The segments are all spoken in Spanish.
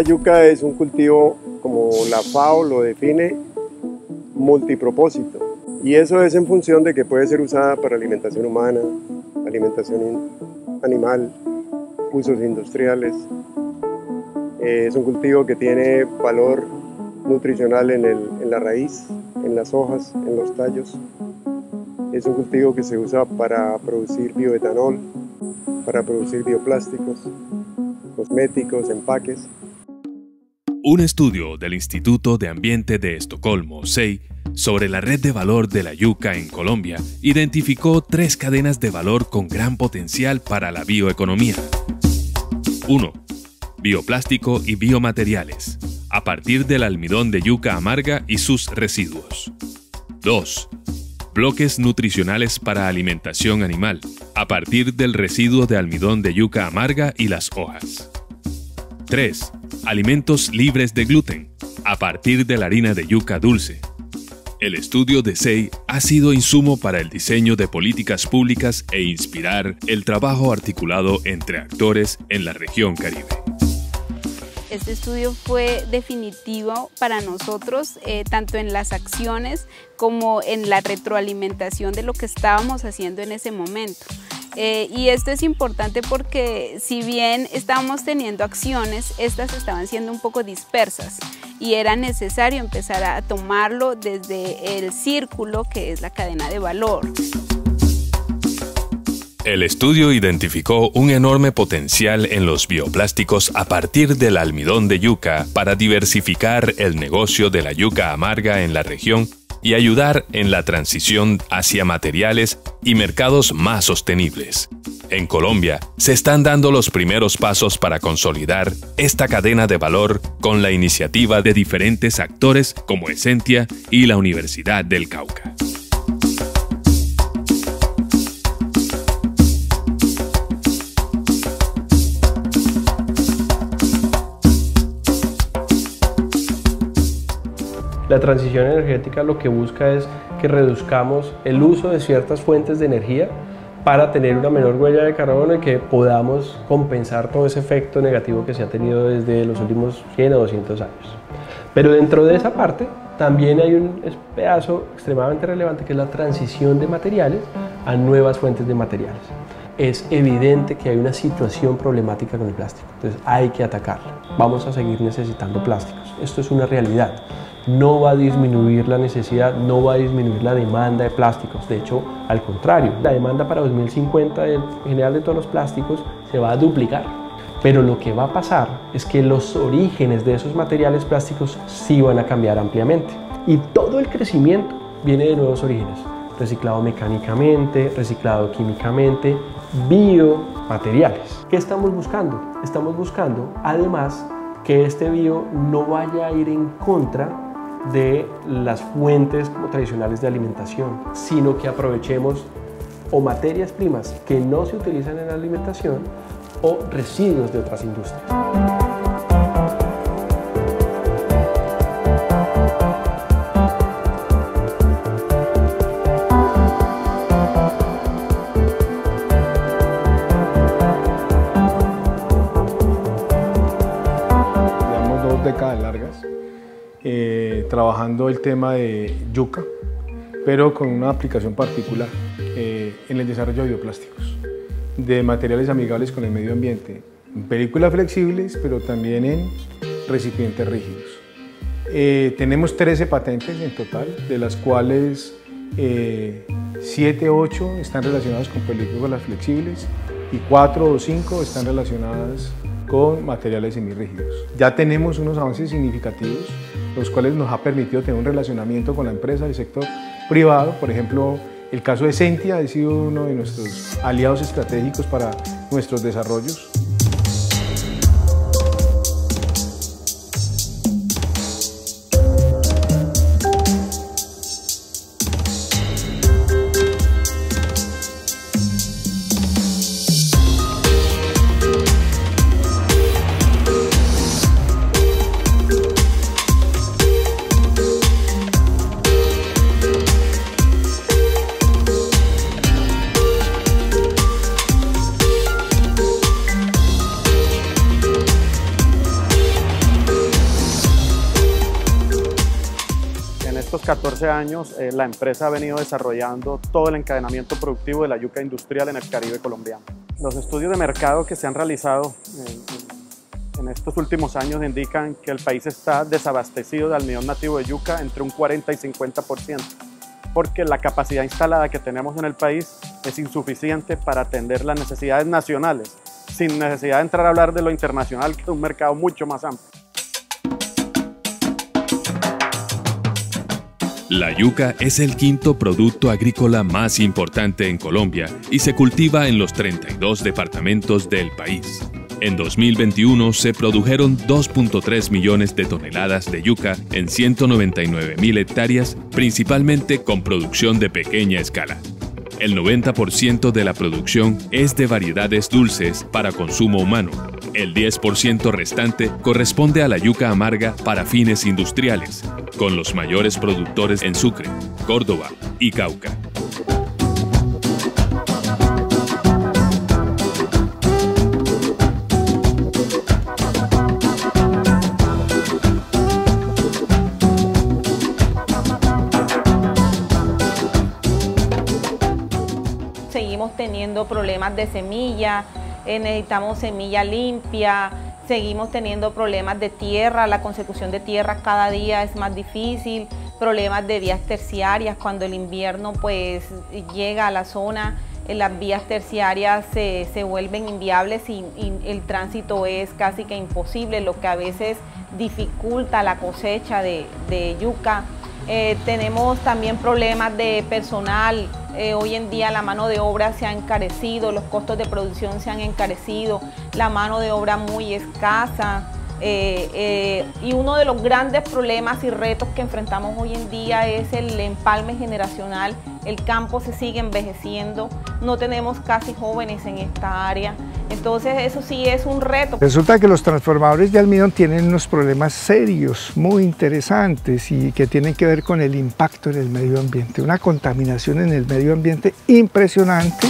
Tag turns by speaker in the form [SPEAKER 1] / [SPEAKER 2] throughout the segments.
[SPEAKER 1] La yuca es un cultivo, como la FAO lo define, multipropósito. Y eso es en función de que puede ser usada para alimentación humana, alimentación animal, usos industriales. Eh, es un cultivo que tiene valor nutricional en, en la raíz, en las hojas, en los tallos. Es un cultivo que se usa para producir bioetanol, para producir bioplásticos, cosméticos, empaques.
[SPEAKER 2] Un estudio del Instituto de Ambiente de Estocolmo, SEI, sobre la red de valor de la yuca en Colombia, identificó tres cadenas de valor con gran potencial para la bioeconomía. 1. Bioplástico y biomateriales, a partir del almidón de yuca amarga y sus residuos. 2. Bloques nutricionales para alimentación animal, a partir del residuo de almidón de yuca amarga y las hojas. 3. Alimentos libres de gluten, a partir de la harina de yuca dulce. El estudio de SEI ha sido insumo para el diseño de políticas públicas e inspirar el trabajo articulado entre actores en la región Caribe.
[SPEAKER 3] Este estudio fue definitivo para nosotros, eh, tanto en las acciones como en la retroalimentación de lo que estábamos haciendo en ese momento. Eh, y esto es importante porque si bien estábamos teniendo acciones, estas estaban siendo un poco dispersas y era necesario empezar a tomarlo desde el círculo que es la cadena de valor.
[SPEAKER 2] El estudio identificó un enorme potencial en los bioplásticos a partir del almidón de yuca para diversificar el negocio de la yuca amarga en la región y ayudar en la transición hacia materiales y mercados más sostenibles. En Colombia se están dando los primeros pasos para consolidar esta cadena de valor con la iniciativa de diferentes actores como Essentia y la Universidad del Cauca.
[SPEAKER 4] La transición energética lo que busca es que reduzcamos el uso de ciertas fuentes de energía para tener una menor huella de carbono y que podamos compensar todo ese efecto negativo que se ha tenido desde los últimos 100 o 200 años. Pero dentro de esa parte también hay un pedazo extremadamente relevante que es la transición de materiales a nuevas fuentes de materiales. Es evidente que hay una situación problemática con el plástico, entonces hay que atacarla. Vamos a seguir necesitando plásticos, esto es una realidad no va a disminuir la necesidad, no va a disminuir la demanda de plásticos. De hecho, al contrario, la demanda para 2050 en general de todos los plásticos se va a duplicar. Pero lo que va a pasar es que los orígenes de esos materiales plásticos sí van a cambiar ampliamente. Y todo el crecimiento viene de nuevos orígenes. Reciclado mecánicamente, reciclado químicamente, biomateriales. ¿Qué estamos buscando? Estamos buscando, además, que este bio no vaya a ir en contra de las fuentes tradicionales de alimentación, sino que aprovechemos o materias primas que no se utilizan en la alimentación o residuos de otras industrias.
[SPEAKER 5] Trabajando el tema de yuca, pero con una aplicación particular eh, en el desarrollo de bioplásticos, de materiales amigables con el medio ambiente, en películas flexibles, pero también en recipientes rígidos. Eh, tenemos 13 patentes en total, de las cuales 7 o 8 están relacionadas con películas flexibles y 4 o 5 están relacionadas con materiales semirrígidos. Ya tenemos unos avances significativos los cuales nos ha permitido tener un relacionamiento con la empresa del sector privado. Por ejemplo, el caso de Sentia ha sido uno de nuestros aliados estratégicos para nuestros desarrollos.
[SPEAKER 6] 14 años eh, la empresa ha venido desarrollando todo el encadenamiento productivo de la yuca industrial en el Caribe colombiano. Los estudios de mercado que se han realizado en estos últimos años indican que el país está desabastecido de almidón nativo de yuca entre un 40 y 50%, porque la capacidad instalada que tenemos en el país es insuficiente para atender las necesidades nacionales, sin necesidad de entrar a hablar de lo internacional, que es un mercado mucho más amplio.
[SPEAKER 2] La yuca es el quinto producto agrícola más importante en Colombia y se cultiva en los 32 departamentos del país. En 2021 se produjeron 2.3 millones de toneladas de yuca en 199 mil hectáreas, principalmente con producción de pequeña escala. El 90% de la producción es de variedades dulces para consumo humano. El 10% restante corresponde a la yuca amarga para fines industriales, con los mayores productores en Sucre, Córdoba y Cauca.
[SPEAKER 7] teniendo problemas de semilla, eh, necesitamos semilla limpia, seguimos teniendo problemas de tierra, la consecución de tierra cada día es más difícil, problemas de vías terciarias, cuando el invierno pues llega a la zona, eh, las vías terciarias se, vuelven inviables y, el tránsito es casi que imposible, lo que a veces dificulta la cosecha de, yuca. Eh, tenemos también problemas de personal, eh, hoy en día la mano de obra se ha encarecido, los costos de producción se han encarecido, la mano de obra muy escasa. Eh, eh, y uno de los grandes problemas y retos que enfrentamos hoy en día es el empalme generacional. El campo se sigue envejeciendo, no tenemos casi jóvenes en esta área. Entonces eso sí es un reto.
[SPEAKER 8] Resulta que los transformadores de almidón tienen unos problemas serios, muy interesantes y que tienen que ver con el impacto en el medio ambiente, una contaminación en el medio ambiente impresionante.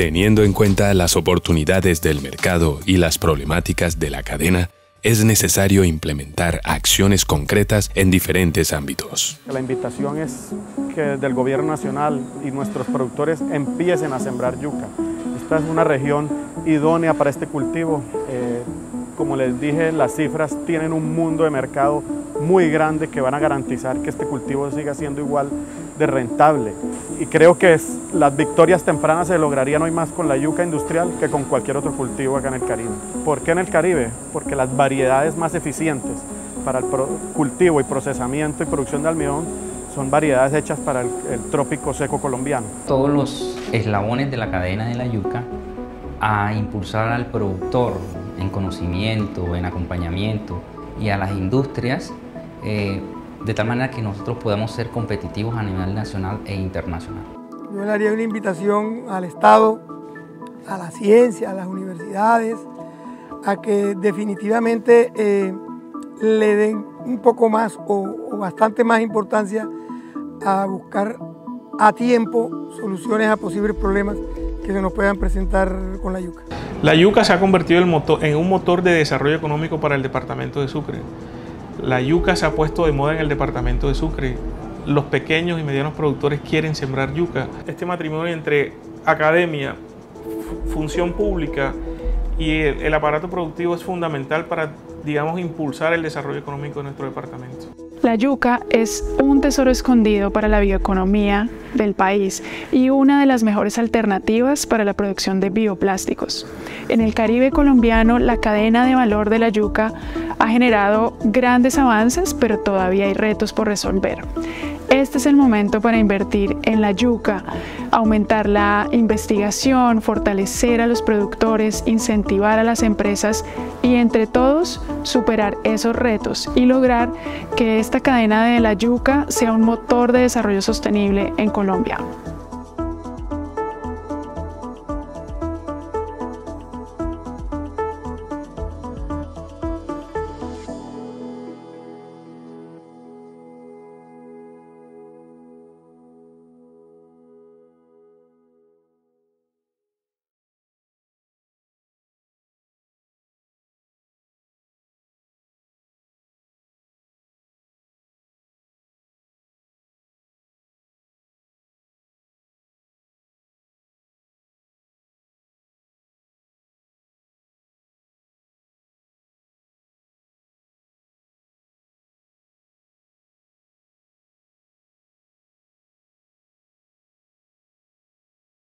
[SPEAKER 2] Teniendo en cuenta las oportunidades del mercado y las problemáticas de la cadena, es necesario implementar acciones concretas en diferentes ámbitos.
[SPEAKER 6] La invitación es que desde el gobierno nacional y nuestros productores empiecen a sembrar yuca. Esta es una región idónea para este cultivo. Eh, como les dije, las cifras tienen un mundo de mercado muy grande que van a garantizar que este cultivo siga siendo igual de rentable. Y creo que las victorias tempranas se lograrían hoy más con la yuca industrial que con cualquier otro cultivo acá en el Caribe. ¿Por qué en el Caribe? Porque las variedades más eficientes para el cultivo y procesamiento y producción de almidón son variedades hechas para el, trópico seco colombiano.
[SPEAKER 9] Todos los eslabones de la cadena de la yuca a impulsar al productor en conocimiento, en acompañamiento y a las industrias eh, de tal manera que nosotros podamos ser competitivos a nivel nacional e internacional.
[SPEAKER 10] Yo le haría una invitación al Estado, a la ciencia, a las universidades, a que definitivamente eh, le den un poco más o bastante más importancia a buscar a tiempo soluciones a posibles problemas que se nos puedan presentar con la yuca.
[SPEAKER 11] La yuca se ha convertido en un motor de desarrollo económico para el departamento de Sucre. La yuca se ha puesto de moda en el departamento de Sucre. Los pequeños y medianos productores quieren sembrar yuca. Este matrimonio entre academia, función pública y el, aparato productivo es fundamental para, digamos, impulsar el desarrollo económico de nuestro departamento.
[SPEAKER 12] La yuca es un tesoro escondido para la bioeconomía del país y una de las mejores alternativas para la producción de bioplásticos. En el Caribe colombiano, la cadena de valor de la yuca ha generado grandes avances, pero todavía hay retos por resolver. Este es el momento para invertir en la yuca, aumentar la investigación, fortalecer a los productores, incentivar a las empresas y entre todos superar esos retos y lograr que esta cadena de la yuca sea un motor de desarrollo sostenible en Colombia.